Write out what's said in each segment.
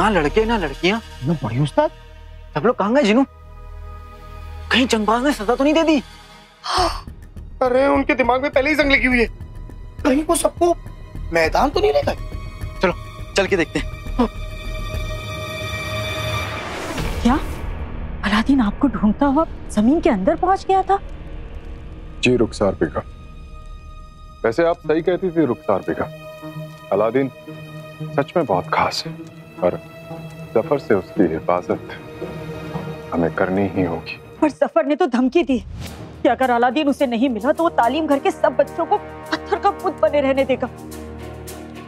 ना लड़के ना लड़कियाँ। ये बड़ी उस्ताद। सब लोग कहाँ गए जिनू? कहीं चंगबाज ने सजा तो नहीं दे दी? अरे उनके दिमाग में पहले ही जंग लगी हुई है। कहीं वो सबको मैदान तो नहीं ले गए चल के देखते हैं। क्या? अलादीन आपको ढूंढता हुआ ज़मीन के अंदर पहुँच गया था? जी रुखसार बेगम वैसे आप सही कहती थी रुखसार बेगम अलादीन सच में बहुत खास है। और सफ़र से उसकी हिफाजत हमें करनी ही होगी। पर सफ़र ने तो धमकी दी। कि अगर अलादीन उसे नहीं मिला तो वो तालीम घर के सब बच्चों को पत्थर का पुत बने रहने देगा।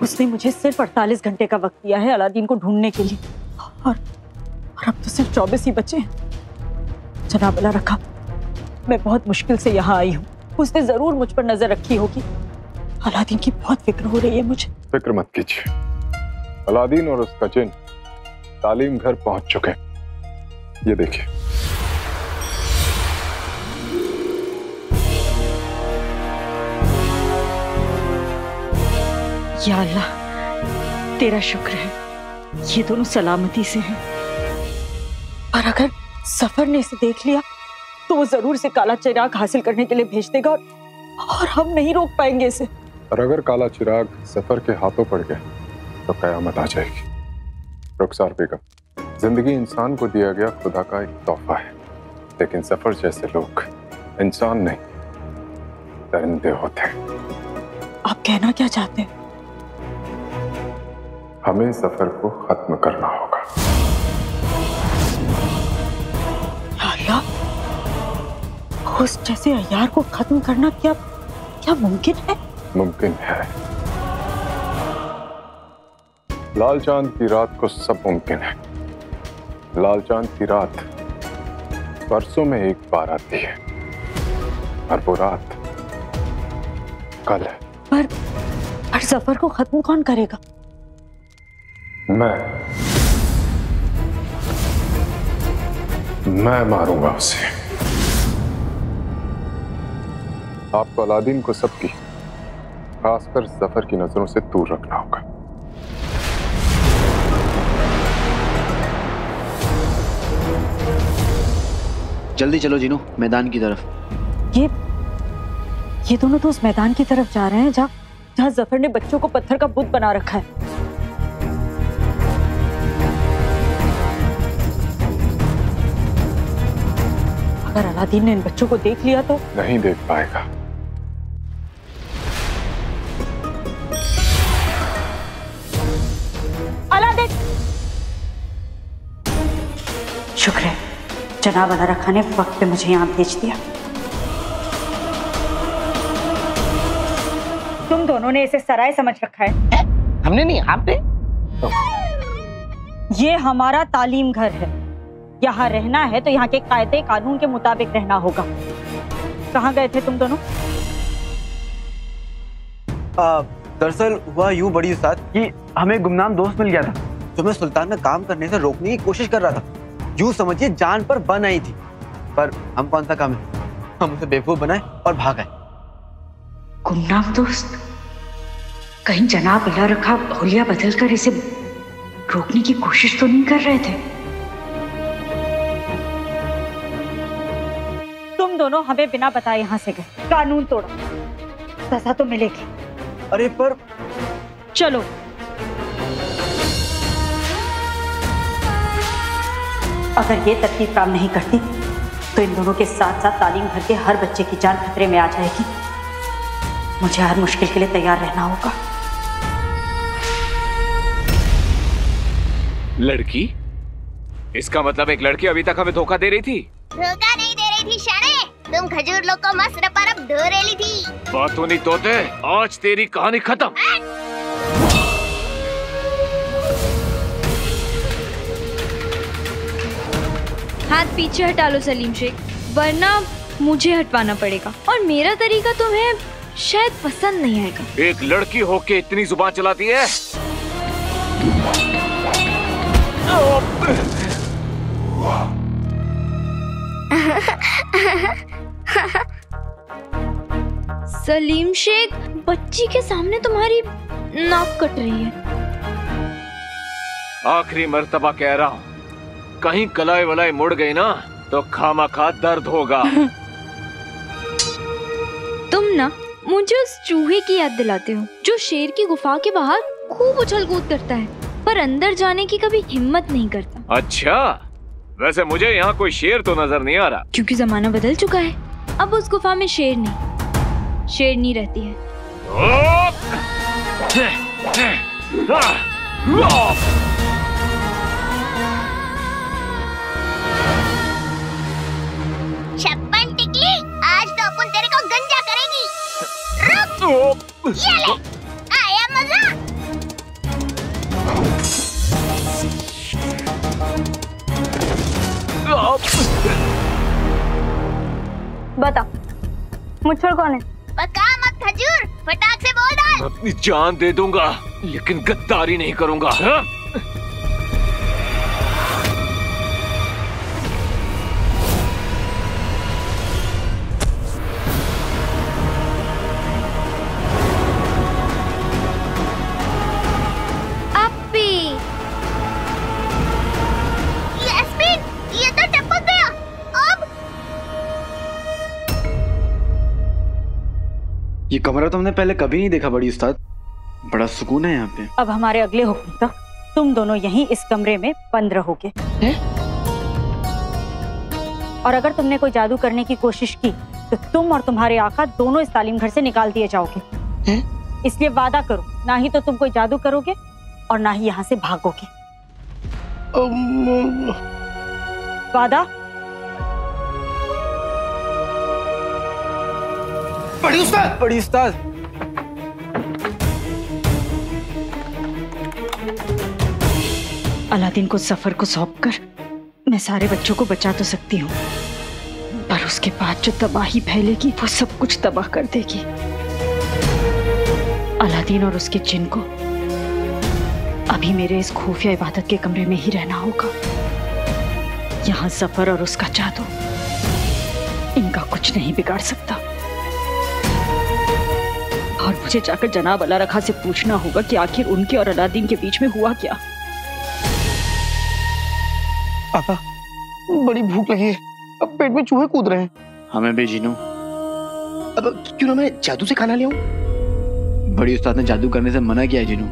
उसने मुझे सिर्फ़ 48 घंटे का वक्त दिया है अलादीन को ढूँढने के लिए। और, और अब तो सिर्फ़ 24 ही बचे हैं। जनाब अला रखा मैं बहुत मुश्किल से यहाँ आई हूँ। उसने ज़रूर मुझ पर नज़र रखी होगी। अलादीन की बहुत फ़िक्र हो रही है मुझे। फ़िक्र मत कीजिए। अलादीन और उसका जिन तालीम घर पहुँच चुके हैं। ये देखिए। या अल्लाह तेरा शुक्र है ये दोनों सलामती से हैं। पर अगर सफ़र ने इसे देख लिया तो वो ज़रूर से काला चिराग हासिल करने के लिए भेज देगा और, और हम नहीं रोक पाएँगे इसे। और अगर काला चिराग सफ़र के हाथों पड़ गया तो कयामत आ जाएगी। रुखसार बेगम ज़िंदगी इंसान को दिया गया खुदा का एक तोहफा है लेकिन सफ़र जैसे लोग इंसान नहीं दरिंदे होते हैं। आप कहना क्या चाहते हैं? हमें सफ़र को खत्म करना होगा। अल्लाह उस जैसे अयार को खत्म करना क्या क्या मुमकिन है? मुमकिन है। लाल चाँद की रात को सब मुमकिन है। लाल चाँद की रात परसों में एक बार आती है और वो रात कल है। पर पर सफ़र को खत्म कौन करेगा? मैं मैं मारूँगा उसे। आपको अलादीन को सबकी खासकर सफ़र की नज़रों से दूर रखना होगा। जल्दी चलो जीनू मैदान की तरफ़। ये ये दोनों तो उस मैदान की तरफ़ जा रहे हैं जहाँ जहाँ ज़फ़र ने बच्चों को पत्थर का बुत बना रखा है। अगर अलादीन ने इन बच्चों को देख लिया तो? नहीं देख पाएगा। अलादीन! शुक्र है जनाब अला रखा ने वक्त पे मुझे यहाँ भेज दिया। तुम दोनों ने इसे सराय समझ रखा है। है? हमने नहीं आपने? ये हमारा तालीम घर है। यहाँ रहना है तो यहाँ के कायदे कानून के मुताबिक रहना होगा। कहाँ गए थे तुम दोनों? दरअसल हुआ यूँ बड़ी उस्ताद कि हमें गुमनाम दोस्त मिल गया था। जो मैं सुल्तान में काम करने से रोकने की कोशिश कर रहा था। यूँ समझिए जान पर बन आई थी। पर हम कौन सा काम है? हम उसे बेवकूफ़ बनाए और भाग आए। गुमनाम दोस्त कहीं जनाब अल्लाह रखा होलिया बदल कर इसे रोकने की कोशिश तो नहीं कर रहे थे? तुम दोनों हमें बिना बताए यहाँ से गए। कानून तोड़ा। सजा तो मिलेगी। अरे पर चलो। अगर ये तरकीब काम नहीं करती तो इन दोनों के साथ साथ तालीम घर के हर बच्चे की जान खतरे में आ जाएगी। मुझे हर मुश्किल के लिए तैयार रहना होगा। लड़की? इसका मतलब एक लड़की अभी तक हमें धोखा दे रही थी? धोखा नहीं दे रही थी शाणे तुम खजूर लोग को मस्त ढोरेली थी। बात तो नहीं तोते आज तेरी कहानी खत्म। हाथ पीछे हटा लो सलीम शेख वरना मुझे हटवाना पड़ेगा। और मेरा तरीका तुम्हें शायद पसंद नहीं आएगा। एक लड़की होके इतनी ज़ुबान चलाती है? सलीम शेख बच्ची के सामने तुम्हारी नाक कट रही है। आखिरी मर्तबा कह रहा हूँ। कहीं कलाई वलाई मुड़ गई ना तो खामा खा दर्द होगा। तुम ना मुझे उस चूहे की याद दिलाते हो जो शेर की गुफा के बाहर खूब उछल कूद करता है पर अंदर जाने की कभी हिम्मत नहीं करता। अच्छा वैसे मुझे यहाँ कोई शेर तो नज़र नहीं आ रहा। क्योंकि जमाना बदल चुका है अब उस गुफा में शेर नहीं शेरनी रहती है। ये ले आया मज़ा बता मुच्छर कौन है? पका मत खजूर फटाक से बोल डाल। अपनी जान दे दूँगा लेकिन गद्दारी नहीं करूँगा हाँ? कमरा तो हमने पहले कभी नहीं देखा बड़ी उस्ताद। बड़ा सुकून है यहाँ पे। अब हमारे अगले हुक्म तक तुम दोनों यहीं इस कमरे में बंद रहोगे। और अगर तुमने कोई जादू करने की कोशिश की तो तुम और तुम्हारे आका दोनों इस तालीम घर से निकाल दिए जाओगे। इसलिए वादा करो ना ही तो तुम कोई जादू करोगे और ना ही यहाँ से भागोगे। वादा बड़ी उस्ताद। बड़ी उस्ताद। अलादीन को सफ़र को सौंप कर मैं सारे बच्चों को बचा तो सकती हूँ, पर उसके बाद जो तबाही फैलेगी, वो सब कुछ तबाह कर देगी। अलादीन और उसके जिन को अभी मेरे इस खुफिया इबादत के कमरे में ही रहना होगा। यहाँ सफ़र और उसका जादू इनका कुछ नहीं बिगाड़ सकता। और मुझे जाकर जनाब अला रखा से पूछना होगा कि आखिर उनके और अलादीन के बीच में हुआ क्या? पापा बड़ी भूख लगी है। अब पेट में चूहे कूद रहे हैं। हमें भी जीनू। अब क्यों ना मैं जादू से खाना ले आऊँ? बड़ी उस्ताद ने जादू करने से मना किया है जीनू।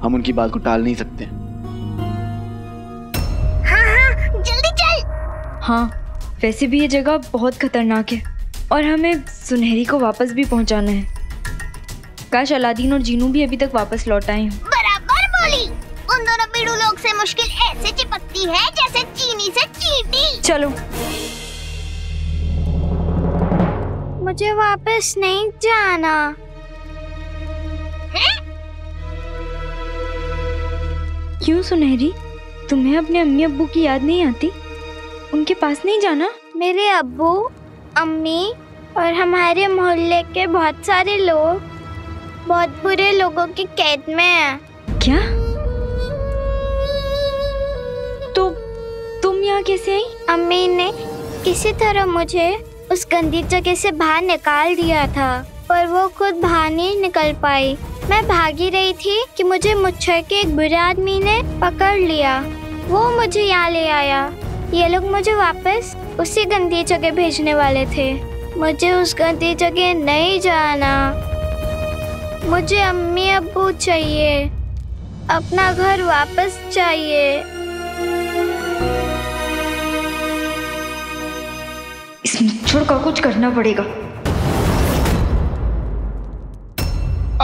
हम उनकी बात को टाल नहीं सकते। हाँ हाँ जल्दी चल। हाँ वैसे भी ये जगह बहुत खतरनाक है। और हमें सुनहरी को वापस भी पहुंचाना है। काश अलादीन और जीनू भी अभी तक वापस लौट आए हों। बराबर बोली। उन दोनों पीड़ू लोग से मुश्किल ऐसे चिपकती है जैसे चीनी से चींटी। चलो। मुझे वापस नहीं जाना। क्यों सुनहरी? तुम्हें अपने अम्मी अब्बू की याद नहीं आती? उनके पास नहीं जाना? मेरे अब्बू अम्मी और हमारे मोहल्ले के बहुत सारे लोग बहुत बुरे लोगों की कैद में है। क्या? तो तुम यहाँ कैसे आई? अम्मी ने किसी तरह मुझे उस गंदी जगह से बाहर निकाल दिया था पर वो खुद बाहर नहीं निकल पाई। मैं भागी रही थी कि मुझे मुच्छर के एक बुरे आदमी ने पकड़ लिया। वो मुझे यहाँ ले आया। ये लोग मुझे वापस उसी गंदी जगह भेजने वाले थे। मुझे उस गंदी जगह नहीं जाना। मुझे अम्मी अबू चाहिए। अपना घर वापस चाहिए। इस मुच्छड़ का कुछ करना पड़ेगा।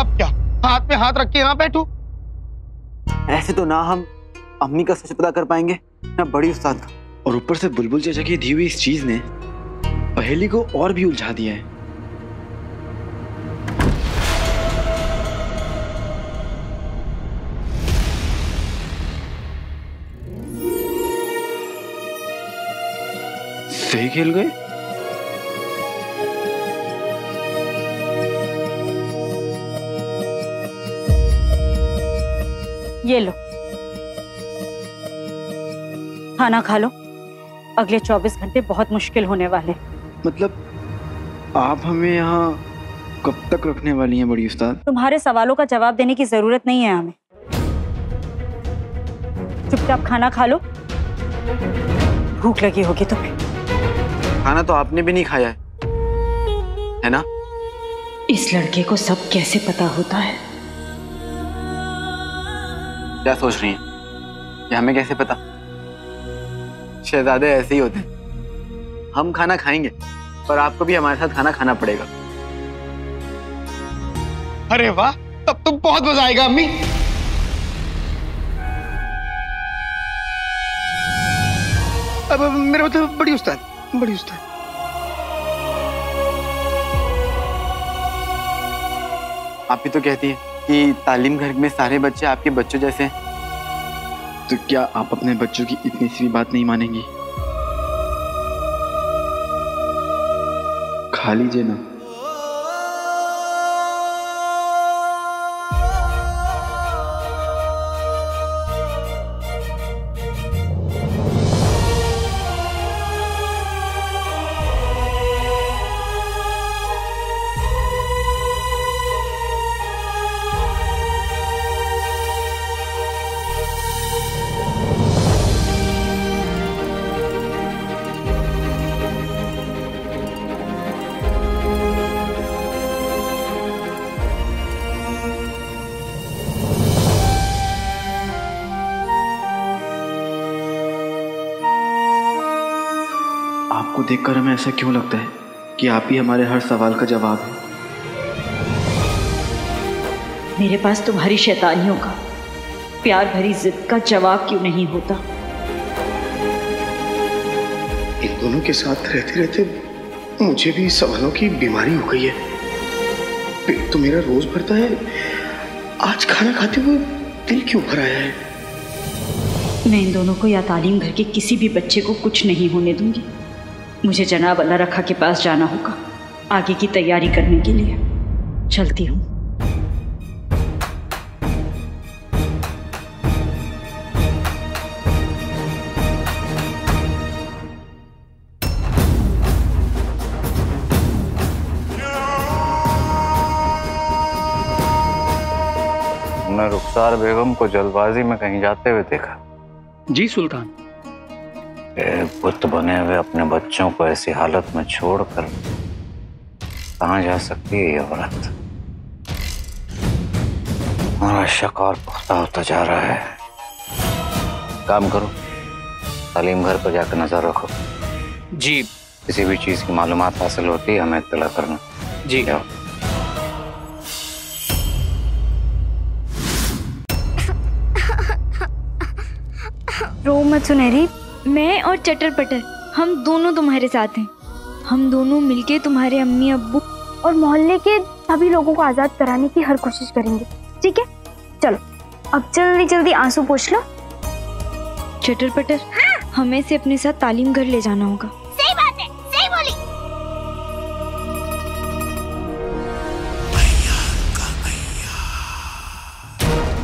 अब क्या? हाथ में हाथ रख के यहाँ बैठू? ऐसे तो ना हम अम्मी का सच पता कर पाएँगे ना बड़ी उस्ताद का। और ऊपर से बुलबुल चाचा की दी हुई इस चीज़ ने पहेली को और भी उलझा दिया है। सही खेल गए? ये लो। खाना खा लो। अगले 24 घंटे बहुत मुश्किल होने वाले। मतलब आप हमें यहाँ कब तक रखने वाली हैं बड़ी उस्ताद? तुम्हारे सवालों का जवाब देने की ज़रूरत नहीं है हमें। चुपचाप खाना खा लो। भूख लगी होगी तुम्हें। खाना तो आपने भी नहीं खाया है। है ना? इस लड़के को सब कैसे पता होता है? क्या सोच रही हैं? कि हमें कैसे पता? शहजादे ऐसे ही होते हैं। हम खाना खाएँगे पर आपको भी हमारे साथ खाना खाना पड़ेगा। अरे वाह तब तुम बहुत मज़ा आएगा अम्मी। अब मेरा मतलब तो बड़ी उस्ताद। बड़ी उस्ताद। आप भी तो कहती हैं कि तालीम घर में सारे बच्चे आपके बच्चों जैसे हैं। तो क्या आप अपने बच्चों की इतनी सी बात नहीं मानेंगी? खा लीजिए ना। देखकर हमें ऐसा क्यों लगता है कि आप ही हमारे हर सवाल का जवाब है? मेरे पास तो तुम्हारी शैतानियों का प्यार भरी जिद का जवाब क्यों नहीं होता? इन दोनों के साथ रहते रहते मुझे भी सवालों की बीमारी हो गई है। पेट तो मेरा रोज भरता है। आज खाना खाते हुए दिल क्यों भर आया है? मैं इन दोनों को या तालीम घर के किसी भी बच्चे को कुछ नहीं होने दूँगी। मुझे जनाब अल्लाह रखा के पास जाना होगा। आगे की तैयारी करने के लिए। चलती हूँ। रुखसार बेगम को जल्दबाजी में कहीं जाते हुए देखा। जी सुल्तान। बुत बने हुए अपने बच्चों को ऐसी हालत में छोड़कर कहा जा सकती है ये औरत? हमारा शक और पुख्ता होता जा रहा है। काम करो। तालीम घर पर जाकर नज़र रखो। जी। किसी भी चीज़ की मालूम हासिल होती है हमें इतला करना। जी। क्या रो मत सुनहरी मैं और चटर पटर हम दोनों तुम्हारे साथ हैं। हम दोनों मिलके तुम्हारे अम्मी अब्बू और मोहल्ले के सभी लोगों को आज़ाद कराने की हर कोशिश करेंगे ठीक है? चलो अब जल्दी जल्दी आँसू पोछ लो। चटर पटर हाँ। हमें से अपने साथ तालीम घर ले जाना होगा। सही बात है सही बोली।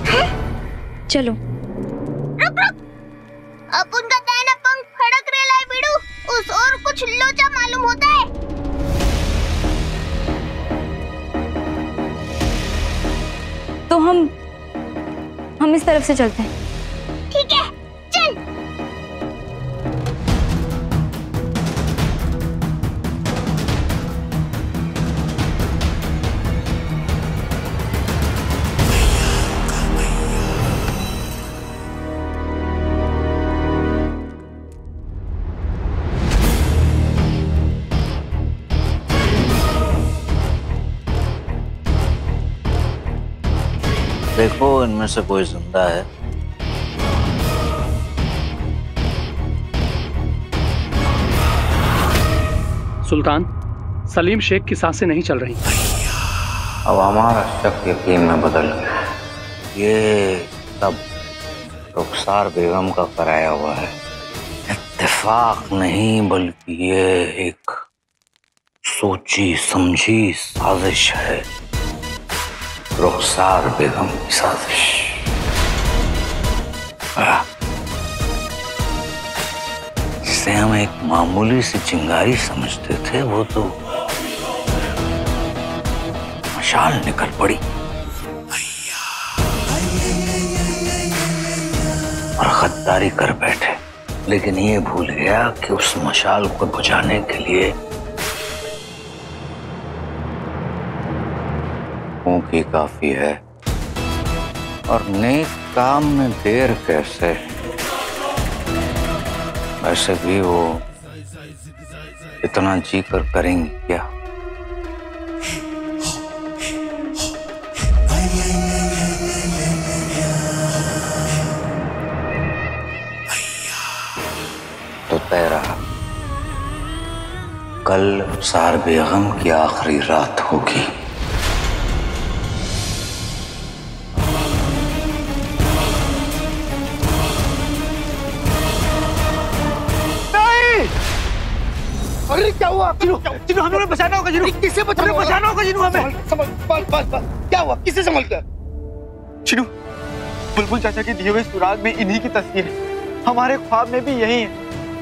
का चलो कुछ लोचा मालूम होता है। तो हम हम इस तरफ़ से चलते हैं। ठीक है। में से कोई ज़िंदा है। सुल्तान सलीम शेख की साँसें नहीं चल रही। अब हमारा शक यकीन में बदल गया ये सब रुखसार बेगम का कराया हुआ है। इत्तेफाक नहीं बल्कि ये एक सोची समझी साजिश है। रुखसार बेगम की साजिश जिसे हम एक मामूली सी चिंगारी समझते थे, वो तो मशाल निकल पड़ी। और गद्दारी कर बैठे। लेकिन ये भूल गया कि उस मशाल को बुझाने के लिए फूंक ही काफ़ी है। और नेक काम में देर कैसे? वैसे भी वो इतना जी कर करेंगी क्या? तो तय रहा कल सार बेगम की आखिरी रात होगी। अरे क्या हुआ? जिनू जिनू हमें उन्हें बचाना होगा जिनू। किसे बचाना होगा? बचाना होगा जिनू हमें। समझ बस बस बस। क्या हुआ? किसे संभल कर जिनू बुलबुल चाचा के दिए हुए सुराग में इन्हीं की तस्वीर है। हमारे ख्वाब में भी यही है।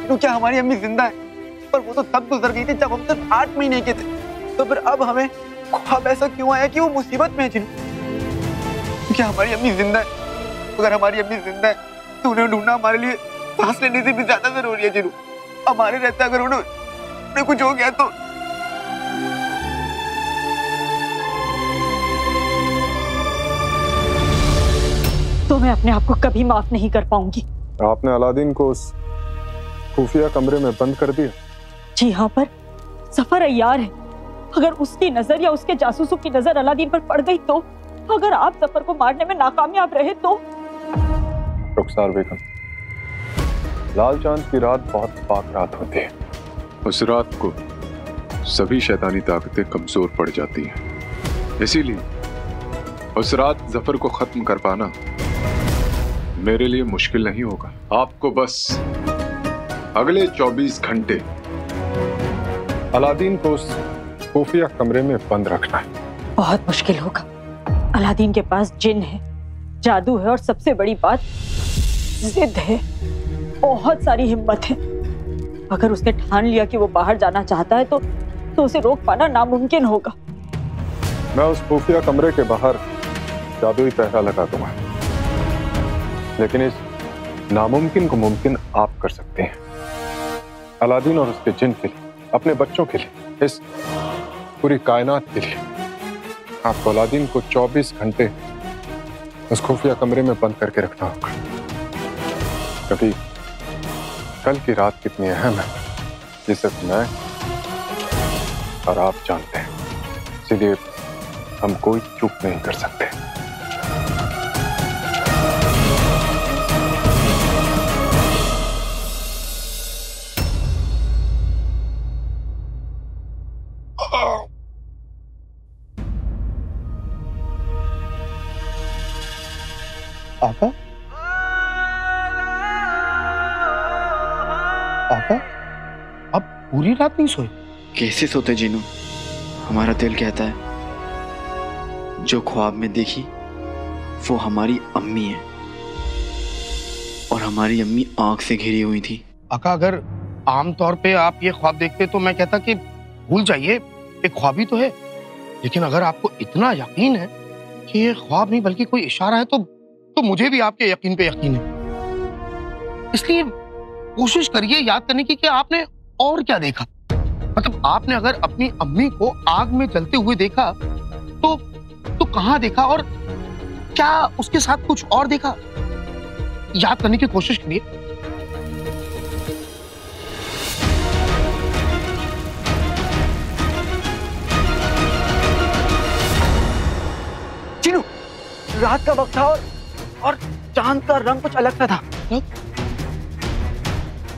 जिनू क्या हमारी अम्मी ज़िंदा है? पर वो तो तब गुजर गई थी जब हम सिर्फ़ आठ महीने के थे। तो फिर अब हमें ख्वाब ऐसा क्यों आया कि वो मुसीबत में है जिनू? क्या हमारी अम्मी ज़िंदा है? अगर हमारी अम्मी ज़िंदा है तो उन्हें ढूंढना हमारे लिए सांस लेने से भी ज़्यादा ज़रूरी है जिनू। हमारे रहते अगर उन्हें उन्हें कुछ हो गया तो तो मैं अपने आप को कभी माफ़ नहीं कर पाऊँगी। आपने अलादीन को उस खुफिया कमरे में बंद कर दिया? जी हाँ पर सफ़र अयार है। अगर उसकी नज़र या उसके जासूसों की नज़र अलादीन पर पड़ गई तो अगर आप सफ़र को मारने में नाकामयाब रहे तो? रुखसार बेगम लाल चाँद की रात बहुत पाक रात होती है। उस रात को सभी शैतानी ताकतें कमज़ोर पड़ जाती हैं। इसीलिए उस रात ज़फ़र को खत्म कर पाना मेरे लिए मुश्किल नहीं होगा। आपको बस अगले 24 घंटे अलादीन को उस खुफिया कमरे में बंद रखना है। बहुत मुश्किल होगा। अलादीन के पास जिन है, जादू है और सबसे बड़ी बात जिद है। बहुत सारी हिम्मत है। अगर उसने ठान लिया कि वो बाहर जाना चाहता है तो तो उसे रोक पाना नामुमकिन होगा। मैं उस खुफिया कमरे के बाहर जादुई पहरा लगा दूँगा। लेकिन इस नामुमकिन को मुमकिन आप कर सकते हैं। अलादीन और उसके जिन के लिए, अपने बच्चों के लिए, इस पूरी कायनात के लिए, आपको अलादीन को 24 घंटे उस खुफिया कमरे में बंद करके रखना होगा। क्योंकि कल की रात कितनी अहम है, ये सिर्फ़ मैं और आप जानते हैं। इसीलिए हम कोई चुप नहीं कर सकते। आका पूरी रात नहीं सोए? कैसे सोते जीनू? हमारा दिल कहता है जो ख्वाब में देखी वो हमारी अम्मी है। और हमारी अम्मी आँख से घिरी हुई थी। आका अगर आमतौर पे आप ये ख्वाब देखते तो मैं कहता कि भूल जाइए एक ख्वाब ही तो है। लेकिन अगर आपको इतना यकीन है कि ये ख्वाब नहीं बल्कि कोई इशारा है तो तो मुझे भी आपके यकीन पे यकीन है। इसलिए कोशिश करिए याद करने की कि आपने और क्या देखा? मतलब आपने अगर अपनी अम्मी को आग में जलते हुए देखा तो तो कहाँ देखा और क्या उसके साथ कुछ और देखा? याद करने की कोशिश करिए। चिनू रात का वक्त था और और चाँद का रंग कुछ अलग सा था।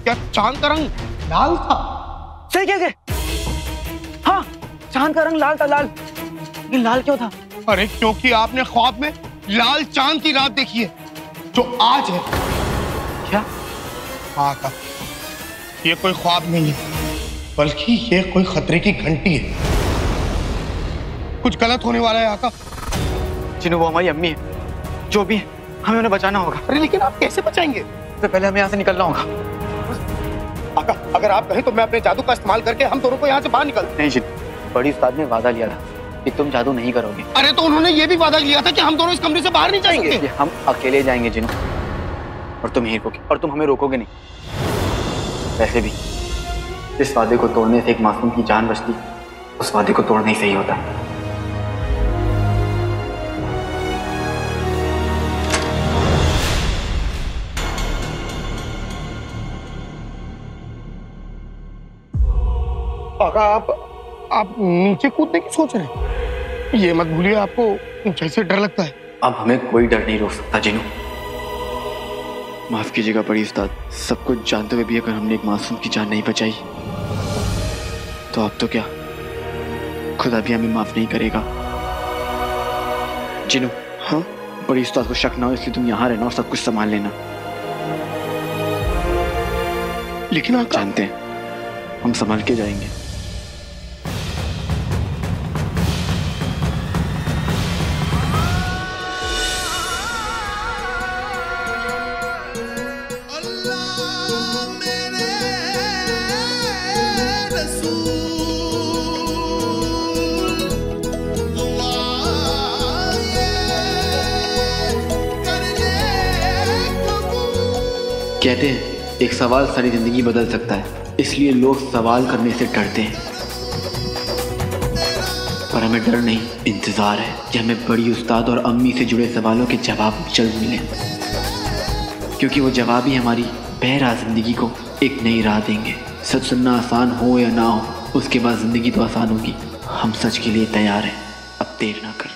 क्या चाँद का रंग? लाल था। सही कह हाँ चाँद का रंग लाल था लाल। ये लाल क्यों था? अरे क्योंकि आपने ख्वाब में लाल चाँद की रात देखी है जो आज है। क्या? हाँ का ये कोई ख्वाब नहीं है बल्कि ये कोई खतरे की घंटी है। कुछ गलत होने वाला है आका। चिनू वो हमारी अम्मी है जो भी है हमें उन्हें बचाना होगा। अरे लेकिन आप कैसे बचाएँगे? तो पहले हमें यहाँ से निकलना होगा। आका अगर आप कहें तो मैं अपने जादू का इस्तेमाल करके हम दोनों को यहाँ से बाहर निकल नहीं बड़ी उस्ताद ने वादा लिया था कि तुम जादू नहीं करोगे। अरे तो उन्होंने ये भी वादा लिया था कि हम दोनों इस कमरे से बाहर नहीं जाएँगे। हम अकेले जाएँगे जिनू और तुम यहीं रोके और तुम हमें रोकोगे नहीं। वैसे भी जिस वादे को तोड़ने से एक मासूम की जान बचती उस वादे को तोड़ना ही सही होता। पापा आप आप नीचे कूदने की सोच रहे हैं? ये मत भूलिए आपको ऊंचाई से डर लगता है। अब हमें कोई डर नहीं रोक सकता जिनू। माफ़ कीजिएगा बड़ी उस्ताद। सब कुछ जानते हुए भी अगर हमने एक मासूम की जान नहीं बचाई तो अब तो क्या? खुदा भी हमें माफ़ नहीं करेगा। जिनू हाँ? बड़ी उस्ताद को शक ना हो इसलिए तुम यहाँ रहना और सब कुछ संभाल लेना। लेकिन आप जानते हैं हम संभाल के जाएँगे। कहते हैं, एक सवाल सारी ज़िंदगी बदल सकता है, इसलिए लोग सवाल करने से डरते हैं। पर हमें डर नहीं, इंतज़ार है कि हमें बड़ी उस्ताद और अम्मी से जुड़े सवालों के जवाब जल्द मिले। क्योंकि वो जवाब ही हमारी बहरा ज़िंदगी को एक नई राह देंगे। सच सुनना आसान हो या ना हो, उसके बाद ज़िंदगी तो आसान होगी। हम सच के लिए तैयार हैं, अब देर ना कर।